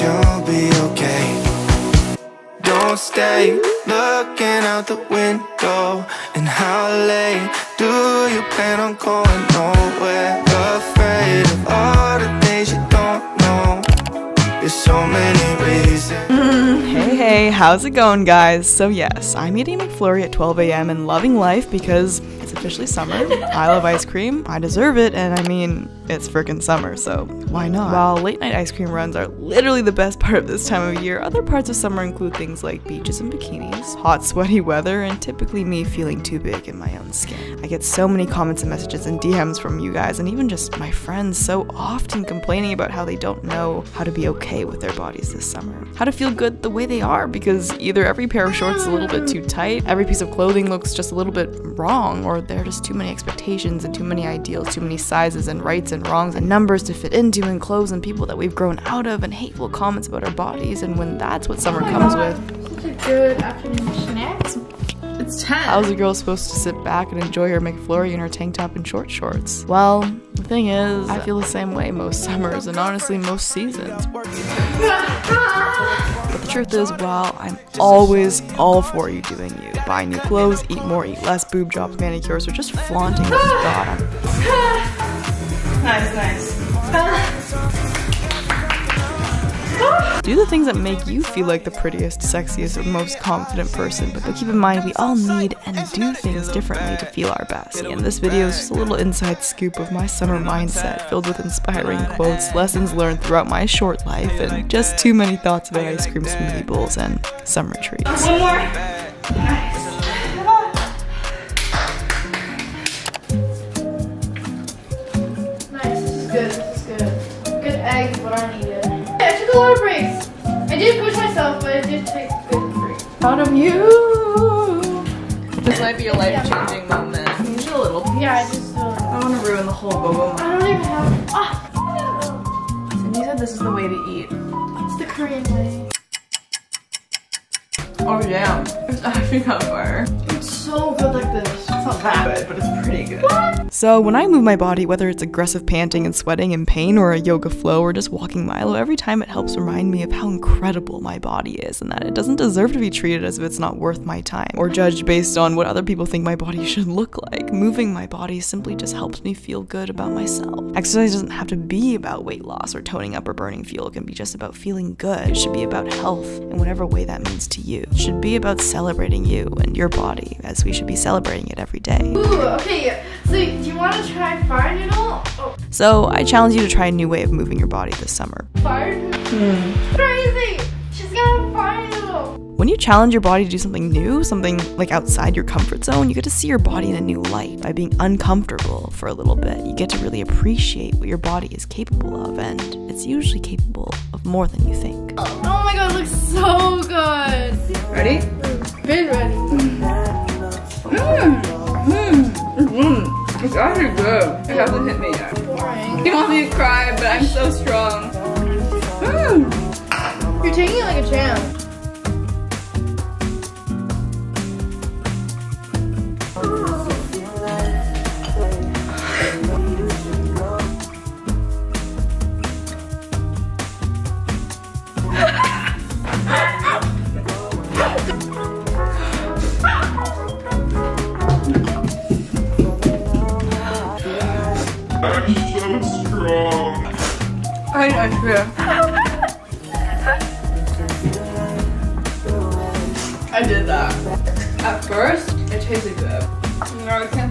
you'll be okay. Don't stay looking out the window. And how late do you plan on going nowhere? Afraid of all the things you don't know. There's so many reasons. Mm, hey, hey, how's it going, guys? So, yes, I'm eating McFlurry at 12 a.m. and loving life because it's officially summer. I love ice cream. I deserve it, and I mean, it's freaking summer, so why not? While late night ice cream runs are literally the best part of this time of year, other parts of summer include things like beaches and bikinis, hot, sweaty weather, and typically me feeling too big in my own skin. I get so many comments and messages and DMs from you guys, and even just my friends so often complaining about how they don't know how to be okay with their bodies this summer. How to feel good the way they are, because either every pair of shorts is a little bit too tight, every piece of clothing looks just a little bit wrong, or there are just too many expectations and too many ideals, too many sizes and rights and wrongs and numbers to fit into and clothes and people that we've grown out of and hateful comments about our bodies and when that's what summer oh comes with. Such a good afternoon snack. It's 10. How's a girl supposed to sit back and enjoy her McFlurry in her tank top and short shorts? Well, the thing is, I feel the same way most summers and honestly most seasons. Truth is, while I'm always all for you doing you, buy new clothes, eat more, eat less, boob jobs, manicures, or just flaunting what you got, nice, nice. Do the things that make you feel like the prettiest, sexiest, or most confident person, but keep in mind we all need and do things differently to feel our best. And this video is just a little inside scoop of my summer mindset, filled with inspiring quotes, lessons learned throughout my short life, and just too many thoughts about ice cream smoothie bowls and summer treats. One more. I a lot of breaks. I did push myself, but I did take good breaks. Proud of you! This might be a life-changing moment. Just a little. Yeah, I just don't. I don't want to ruin the whole bobo I don't even have. Ah! Cindy said this is the way to eat. It's the Korean way. Oh damn. It's actually kind of fire. It's so good like this. It's not that good, but it's pretty good. So when I move my body, whether it's aggressive panting and sweating and pain or a yoga flow or just walking Milo, every time it helps remind me of how incredible my body is and that it doesn't deserve to be treated as if it's not worth my time or judged based on what other people think my body should look like. Moving my body simply just helps me feel good about myself. Exercise doesn't have to be about weight loss or toning up or burning fuel. It can be just about feeling good. It should be about health in whatever way that means to you. It should be about celebrating you and your body as we should be celebrating it every day. Ooh, okay. So, do you want to try fire noodle? Oh, So I challenge you to try a new way of moving your body this summer. fire noodle? Hmm. Crazy! She's got a fire noodle! When you challenge your body to do something new, something like outside your comfort zone, you get to see your body in a new light. By being uncomfortable for a little bit, you get to really appreciate what your body is capable of, and it's usually capable of more than you think. Oh my god, it looks so good! Ready? Been ready. Hmm. Mmm, mmm, it's actually good. It hasn't hit me yet. You want me to cry, but I'm so strong. You're taking it like a champ.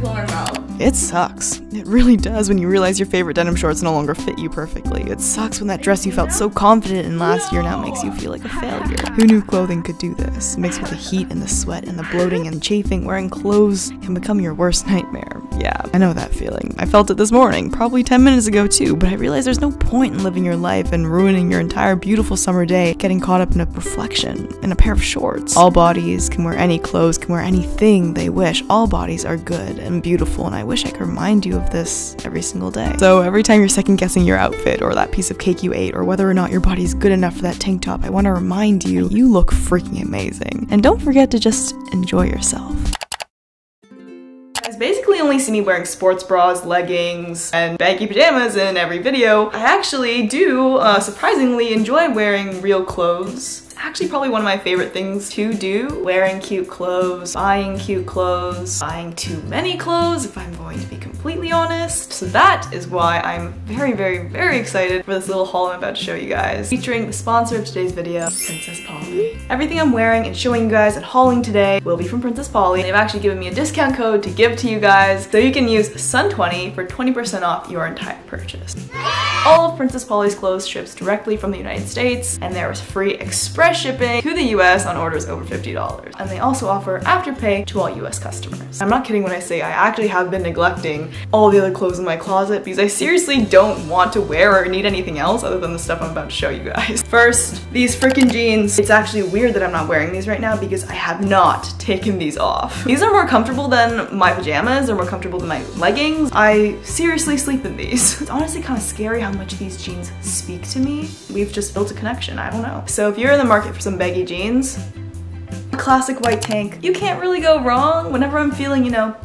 No, I It sucks. It really does when you realize your favorite denim shorts no longer fit you perfectly. It sucks when that dress you felt so confident in last year now makes you feel like a failure. Who knew clothing could do this? Mixed with the heat and the sweat and the bloating and chafing, wearing clothes can become your worst nightmare. Yeah, I know that feeling. I felt it this morning, probably 10 minutes ago too, but I realized there's no point in living your life and ruining your entire beautiful summer day getting caught up in a reflection in a pair of shorts. All bodies can wear any clothes, can wear anything they wish. All bodies are good and beautiful, and I wish I could remind you of this every single day. So every time you're second guessing your outfit or that piece of cake you ate or whether or not your body's good enough for that tank top, I want to remind you you look freaking amazing. And don't forget to just enjoy yourself. Basically only see me wearing sports bras, leggings, and baggy pajamas in every video, I actually do uh, surprisingly enjoy wearing real clothes actually probably one of my favorite things to do. Wearing cute clothes, buying cute clothes, buying too many clothes if I'm going to be completely honest. So that is why I'm very, very, very excited for this little haul I'm about to show you guys. Featuring the sponsor of today's video, Princess Polly. Everything I'm wearing and showing you guys and hauling today will be from Princess Polly. They've actually given me a discount code to give to you guys so you can use SUN20 for 20% off your entire purchase. All of Princess Polly's clothes ships directly from the United States and there is free express shipping to the US on orders over $50. And they also offer Afterpay to all US customers. I'm not kidding when I say I actually have been neglecting all the other clothes in my closet because I seriously don't want to wear or need anything else other than the stuff I'm about to show you guys. First, these freaking jeans. It's actually weird that I'm not wearing these right now because I have not taken these off. These are more comfortable than my pajamas, they're more comfortable than my leggings. I seriously sleep in these. It's honestly kind of scary how much these jeans speak to me. We've just built a connection, I don't know. So if you're in the market for some baggy jeans, A classic white tank, you can't really go wrong whenever I'm feeling, you know,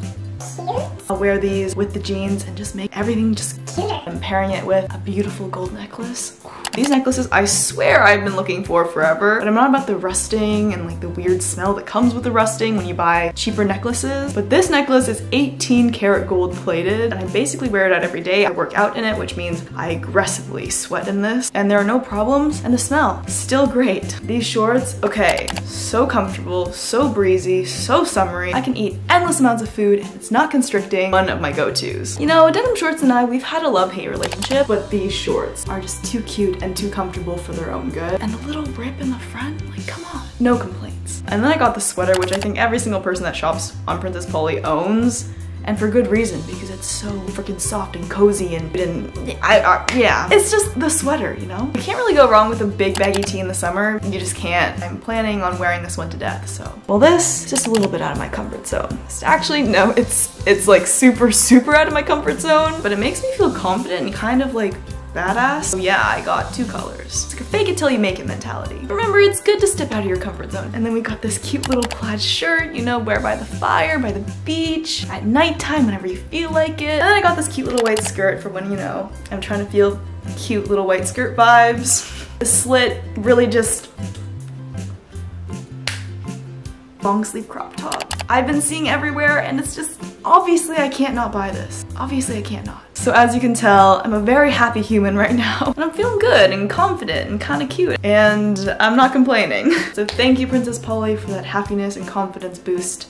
I'll wear these with the jeans and just make everything just cute. I'm pairing it with a beautiful gold necklace. These necklaces, I swear I've been looking for forever, but I'm not about the rusting and like the weird smell that comes with the rusting when you buy cheaper necklaces. But this necklace is 18 karat gold plated and I basically wear it out every day. I work out in it, which means I aggressively sweat in this and there are no problems and the smell, still great. These shorts, okay, so comfortable, so breezy, so summery. I can eat endless amounts of food and it's not constricting. One of my go-tos. You know, denim shorts and I, we've had a love-hate relationship, but these shorts are just too cute and too comfortable for their own good. And the little rip in the front, like come on, no complaints. And then I got the sweater, which I think every single person that shops on Princess Polly owns and for good reason because it's so freaking soft and cozy and, and I, I, yeah. It's just the sweater you know? You can't really go wrong with a big baggy tee in the summer. You just can't. I'm planning on wearing this one to death so. Well this is just a little bit out of my comfort zone. It's actually no it's it's like super super out of my comfort zone but it makes me feel confident and kind of like badass. So yeah, I got two colors. It's like a fake it till you make it mentality. Remember, it's good to step out of your comfort zone. And then we got this cute little plaid shirt, you know, wear by the fire, by the beach, at nighttime, whenever you feel like it. And then I got this cute little white skirt for when, you know, I'm trying to feel cute little white skirt vibes. The slit really just long sleeve crop top. I've been seeing everywhere and it's just, obviously I can't not buy this. Obviously I can't not. So as you can tell, I'm a very happy human right now. And I'm feeling good and confident and kind of cute. And I'm not complaining. So thank you Princess Polly for that happiness and confidence boost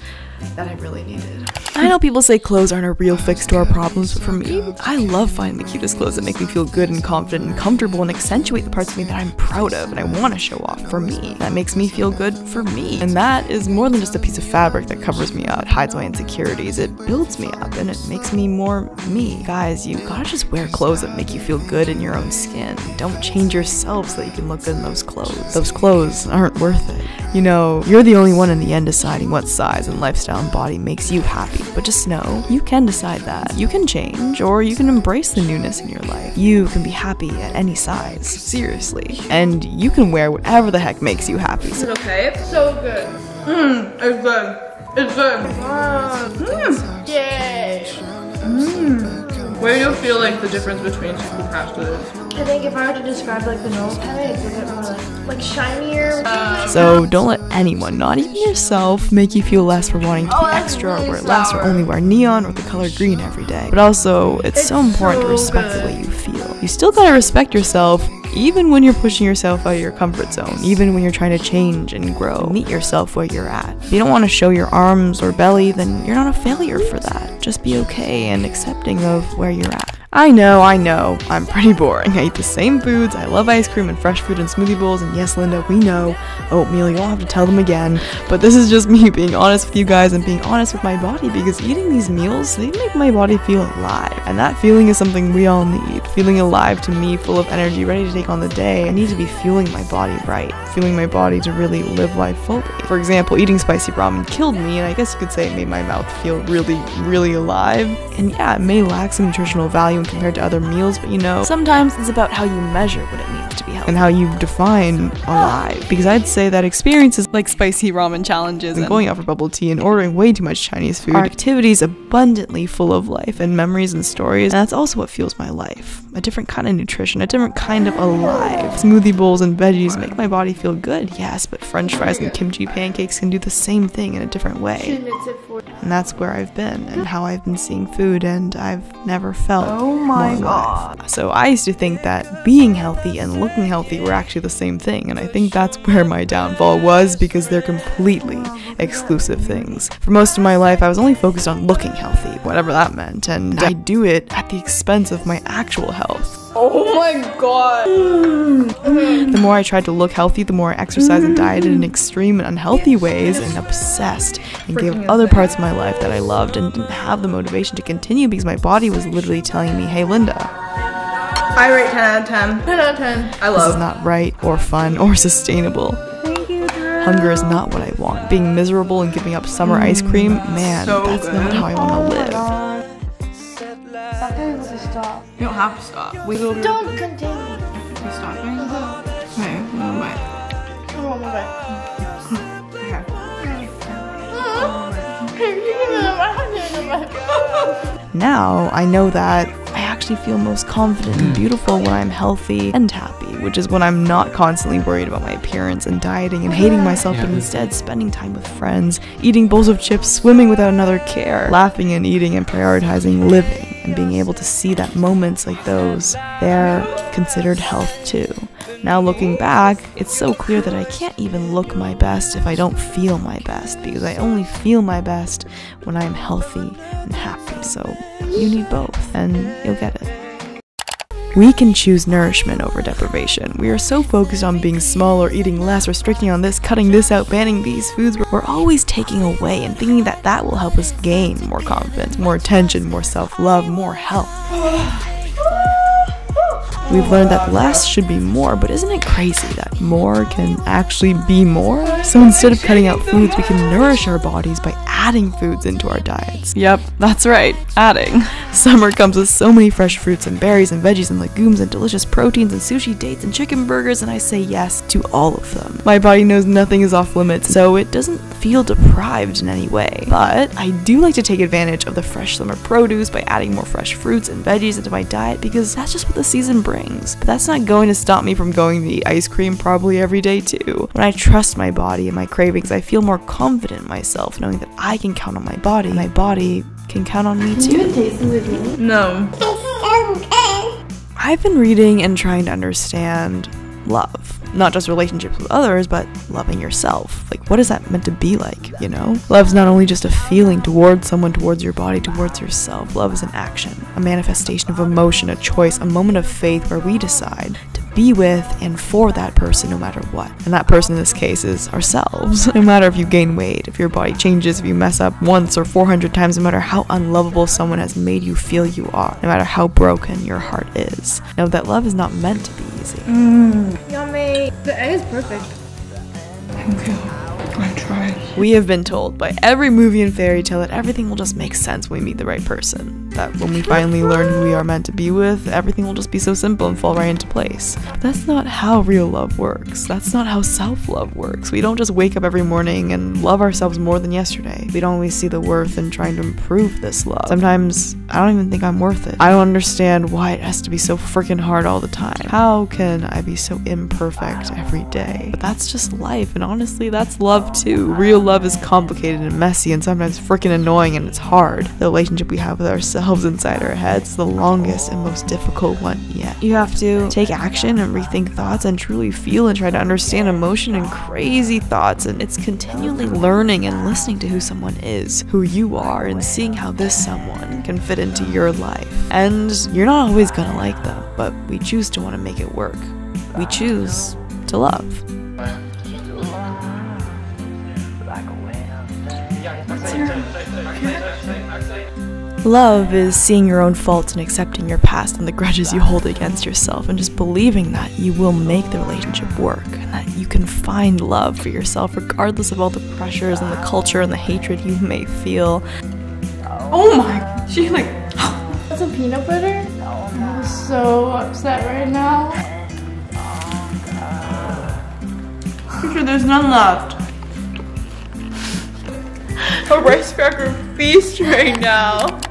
that I really needed. I know people say clothes aren't a real oh, fix to our problems, but for me, I love finding the cutest clothes that make me feel good and confident and comfortable and accentuate the parts of me that I'm proud of and I want to show off for me. That makes me feel good for me. And that is more than just a piece of fabric that covers me up, hides my insecurities. It builds me up and it makes me more me. Guys, you gotta just wear clothes that make you feel good in your own skin. Don't change yourself so that you can look good in those clothes. Those clothes aren't worth it. You know, you're the only one in the end deciding what size and lifestyle and body makes you happy, but just know you can decide that. You can change, or you can embrace the newness in your life. You can be happy at any size, seriously. And you can wear whatever the heck makes you happy. So Okay, it's so good. Mmm, it's good. It's good. Mmm, yay. Where do you feel like the difference between super pasta is? I think if I were to describe like the normal penne, it's a bit more like, like shinier. Um, so don't let anyone, not even yourself, make you feel less for wanting to be Oh, that's extra or really wear less or only wear neon or the color green every day. But also, it's, so It's important to so respect the way you feel. You still gotta respect yourself even when you're pushing yourself out of your comfort zone, even when you're trying to change and grow. Meet yourself where you're at. If you don't want to show your arms or belly, then you're not a failure for that. Just be okay and accepting of where you're at. I know, I know, I'm pretty boring. I eat the same foods, I love ice cream and fresh food and smoothie bowls, and yes, Linda, we know, oatmeal, You won't have to tell them again, but this is just me being honest with you guys and being honest with my body because eating these meals, they make my body feel alive. And that feeling is something we all need. Feeling alive to me, full of energy, ready to take on the day. I need to be fueling my body right, fueling my body to really live life fully. For example, eating spicy ramen killed me, and I guess you could say it made my mouth feel really, really alive. And yeah, it may lack some nutritional value compared to other meals, but you know, sometimes it's about how you measure what it means to be healthy and how you define alive. Because I'd say that experiences like spicy ramen challenges and going out for bubble tea and ordering way too much Chinese food are activities abundantly full of life and memories and stories. And that's also what fuels my life. A different kind of nutrition, a different kind of alive. Smoothie bowls and veggies make my body feel good, yes, but french fries and kimchi pancakes can do the same thing in a different way. And that's where I've been and how I've been seeing food, and I've never felt. Oh my god. So I used to think that being healthy and looking healthy were actually the same thing, and I think that's where my downfall was because they're completely exclusive things. For most of my life, I was only focused on looking healthy, whatever that meant, and I do it at the expense of my actual health. Oh my god. The more I tried to look healthy, the more I exercised and dieted in extreme and unhealthy ways and obsessed and gave Freaking other parts of my life that I loved and didn't have the motivation to continue because my body was literally telling me, hey, Linda, I rate 10 out of 10. 10 out of 10. I love. this is not right or fun or sustainable. Thank you. Hunger is not what I want. Being miserable and giving up summer ice cream, mm, man, So that's good. not how I want to live. I'm able to stop. You don't have to stop. We will Don't continue. stopping. Uh-huh. Okay, no, wait. Oh my god. Now I know that I actually feel most confident and beautiful when I'm healthy and happy, which is when I'm not constantly worried about my appearance and dieting and hating myself, but instead spending time with friends, eating bowls of chips, swimming without another care, laughing and eating and prioritizing living, and being able to see that moments like those, they're considered health too. Now looking back, it's so clear that I can't even look my best if I don't feel my best because I only feel my best when I am healthy and happy. So you need both and you'll get it. We can choose nourishment over deprivation. We are so focused on being small or eating less, restricting on this, cutting this out, banning these foods. We're always taking away and thinking that that will help us gain more confidence, more attention, more self love, more health. We've learned that less should be more, but isn't it crazy that more can actually be more? So instead of cutting out foods, we can nourish our bodies by adding foods into our diets. Yep, that's right, adding. Summer comes with so many fresh fruits and berries and veggies and legumes and delicious proteins and sushi dates and chicken burgers, and I say yes to all of them. My body knows nothing is off limits, so it doesn't feel deprived in any way. But I do like to take advantage of the fresh summer produce by adding more fresh fruits and veggies into my diet because that's just what the season brings. But that's not going to stop me from going to eat ice cream probably every day too. When I trust my body and my cravings, I feel more confident in myself knowing that I can count on my body. My body can count on me too. Can you taste it with me? No. I've been reading and trying to understand love. Not just relationships with others, but loving yourself. Like, what is that meant to be like, you know? Love's not only just a feeling towards someone, towards your body, towards yourself. Love is an action, a manifestation of emotion, a choice, a moment of faith where we decide to be with and for that person no matter what. And that person in this case is ourselves. No matter if you gain weight, if your body changes, if you mess up once or 400 times, no matter how unlovable someone has made you feel you are, no matter how broken your heart is. Know that love is not meant to be easy. Mm. Yummy. The egg is perfect. Thank you. I tried. We have been told by every movie and fairy tale that everything will just make sense when we meet the right person. That when we finally learn who we are meant to be with, everything will just be so simple and fall right into place. But that's not how real love works. That's not how self love works. We don't just wake up every morning and love ourselves more than yesterday. We don't always see the worth in trying to improve this love. Sometimes I don't even think I'm worth it. I don't understand why it has to be so freaking hard all the time. How can I be so imperfect every day? But that's just life, and honestly, that's love too. Real love is complicated and messy and sometimes freaking annoying and it's hard. The relationship we have with ourselves inside our heads the longest and most difficult one yet. You have to take action and rethink thoughts and truly feel and try to understand emotion and crazy thoughts, and it's continually learning and listening to who someone is, who you are, and seeing how this someone can fit into your life. And you're not always gonna like them, but we choose to want to make it work. We choose to love. Love is seeing your own faults and accepting your past and the grudges you hold against yourself, and just believing that you will make the relationship work and that you can find love for yourself regardless of all the pressures and the culture and the hatred you may feel. Oh my. She like. Some peanut butter. I'm so upset right now. Oh, I'm sure there's none left. A rice cracker feast right now.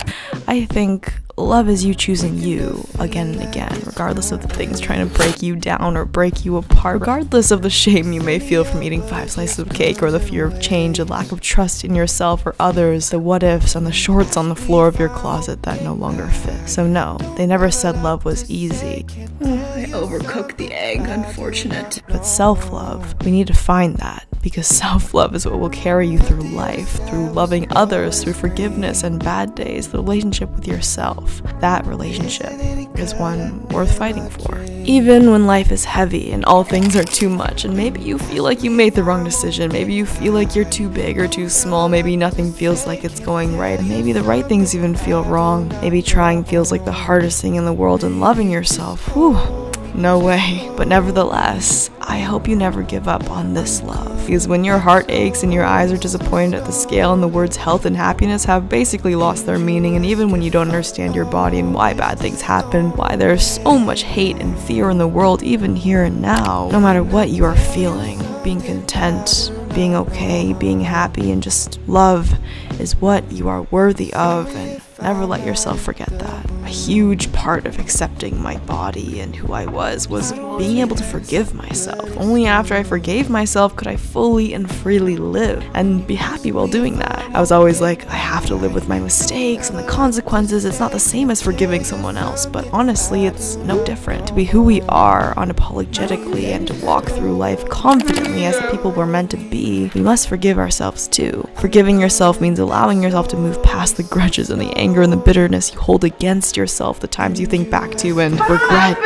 I think love is you choosing you again and again, regardless of the things trying to break you down or break you apart, regardless of the shame you may feel from eating five slices of cake or the fear of change, the lack of trust in yourself or others, the what ifs, and the shorts on the floor of your closet that no longer fit. So, no, they never said love was easy, oh, I overcooked the egg, unfortunate. but self love, we need to find that because self love is what will carry you through life, through loving others, through forgiveness and bad days, the relationship with yourself. That relationship is one worth fighting for. Even when life is heavy and all things are too much, and maybe you feel like you made the wrong decision, maybe you feel like you're too big or too small, maybe nothing feels like it's going right, and maybe the right things even feel wrong, maybe trying feels like the hardest thing in the world, and loving yourself, whew, no way. But nevertheless, I hope you never give up on this love. Because when your heart aches and your eyes are disappointed at the scale and the words health and happiness have basically lost their meaning, and even when you don't understand your body and why bad things happen, why there's so much hate and fear in the world, even here and now, no matter what you are feeling, being content, being okay, being happy, and just love is what you are worthy of, and never let yourself forget that. A huge part of accepting my body and who I was was being able to forgive myself. Only after I forgave myself could I fully and freely live and be happy while doing that. I was always like, I have to live with my mistakes and the consequences. It's not the same as forgiving someone else, but honestly, it's no different. To be who we are unapologetically and to walk through life confidently as the people we're meant to be, we must forgive ourselves too. Forgiving yourself means allowing yourself to move past the grudges and the anger and the bitterness you hold against yourself, the times you think back to and regret.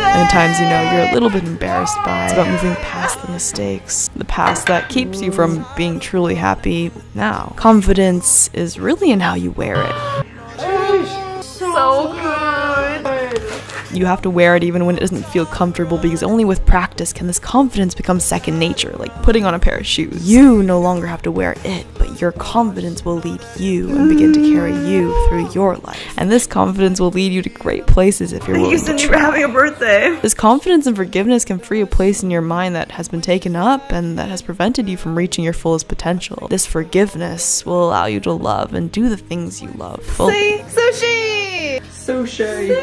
And the times you know you're a little bit embarrassed by. It's about moving past the mistakes, the past that keeps you from being truly happy now. Confidence is really in how you wear it. So good. You have to wear it even when it doesn't feel comfortable because only with practice can this confidence become second nature, like putting on a pair of shoes. You no longer have to wear it, but your confidence will lead you and begin to carry you through your life. And this confidence will lead you to great places if you're willing to you were having a birthday. This confidence and forgiveness can free a place in your mind that has been taken up and that has prevented you from reaching your fullest potential. This forgiveness will allow you to love and do the things you love. fully. Sushi. Sushi.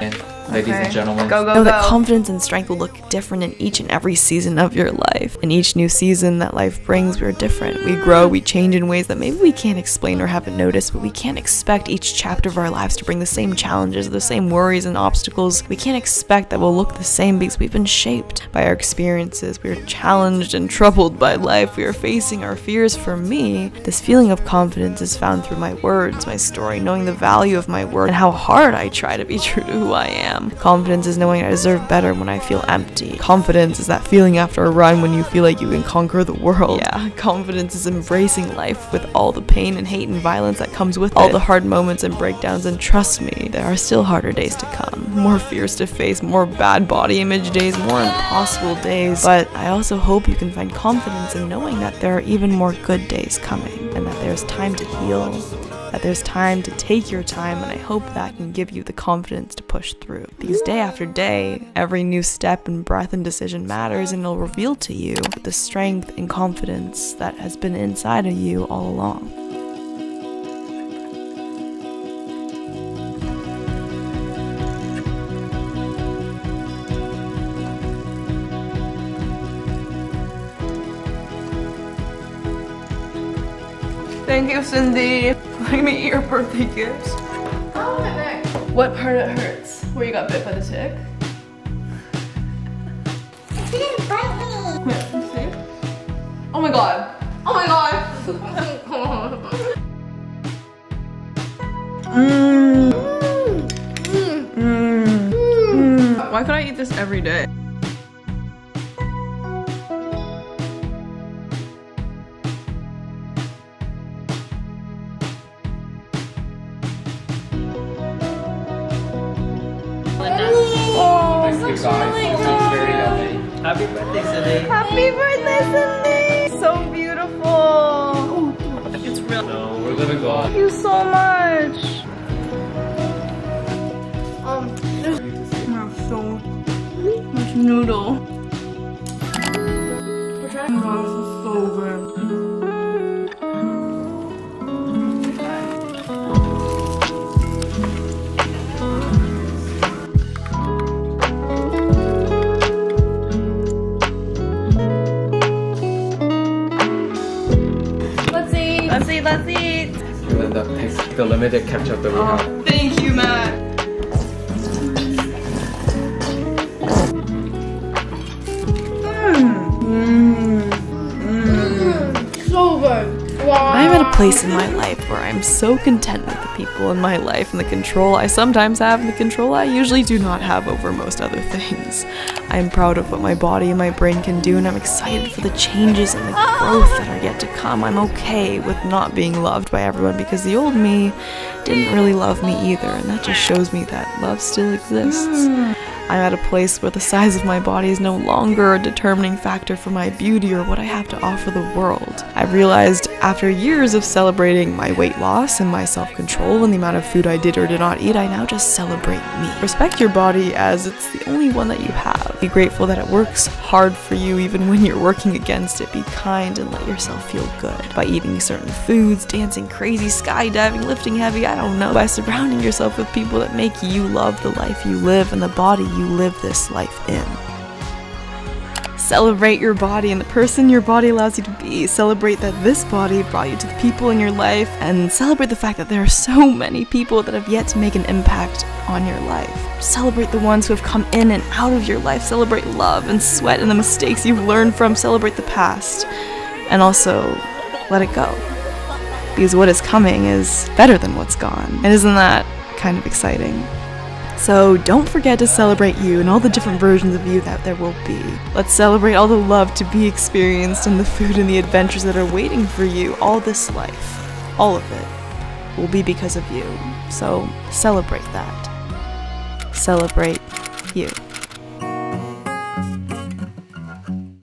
Sushi. Ladies and gentlemen, Go go Know that confidence and strength will look different in each and every season of your life. In each new season that life brings, we're different. We grow, we change in ways that maybe we can't explain or haven't noticed, but we can't expect each chapter of our lives to bring the same challenges, the same worries and obstacles. We can't expect that we'll look the same because we've been shaped by our experiences. We are challenged and troubled by life. We are facing our fears. For me, this feeling of confidence is found through my words, my story, knowing the value of my word, and how hard I try to be true to who I am. Confidence is knowing I deserve better when I feel empty. Confidence is that feeling after a run when you feel like you can conquer the world. Yeah, confidence is embracing life with all the pain and hate and violence that comes with it. all the hard moments and breakdowns. And trust me, there are still harder days to come. More fears to face, more bad body image days, more impossible days. But I also hope you can find confidence in knowing that there are even more good days coming and that there's time to heal that there's time to take your time, and I hope that can give you the confidence to push through. Because day after day, every new step and breath and decision matters, and it'll reveal to you the strength and confidence that has been inside of you all along. Thank you, Cindy. Letting me eat your birthday gifts. Oh, my neck. What part it hurts? Where you got bit by the tick? She didn't bite me. Wait, let me see. Oh my god. Oh my god. Mm. Mm. Mm. Why could I eat this every day? guys. Oh very lovely. Happy birthday, Sydney! Happy birthday, Sydney! So beautiful. It's real. No, we're gonna go. Thank you so much. Um, there's so much noodle. The, the, the limited ketchup that we have. Thank you, Matt. So good. Wow. I'm at a place in my life where I'm so content with the people in my life and the control I sometimes have and the control I usually do not have over most other things. I'm proud of what my body and my brain can do, and I'm excited for the changes and the growth that are yet to come. I'm okay with not being loved by everyone because the old me didn't really love me either, and that just shows me that love still exists. Hmm. I'm at a place where the size of my body is no longer a determining factor for my beauty or what I have to offer the world. I've realized after years of celebrating my weight loss and my self control and the amount of food I did or did not eat, I now just celebrate me. Respect your body as it's the only one that you have. Be grateful that it works hard for you even when you're working against it. Be kind and let yourself feel good by eating certain foods, dancing crazy, skydiving, lifting heavy, I don't know, by surrounding yourself with people that make you love the life you live and the body you live this life in. Celebrate your body and the person your body allows you to be. Celebrate that this body brought you to the people in your life, and celebrate the fact that there are so many people that have yet to make an impact on your life. Celebrate the ones who have come in and out of your life. Celebrate love and sweat and the mistakes you've learned from. Celebrate the past. And also, let it go. Because what is coming is better than what's gone. And isn't that kind of exciting? So don't forget to celebrate you and all the different versions of you that there will be. Let's celebrate all the love to be experienced and the food and the adventures that are waiting for you all this life. All of it will be because of you. So celebrate that. Celebrate you.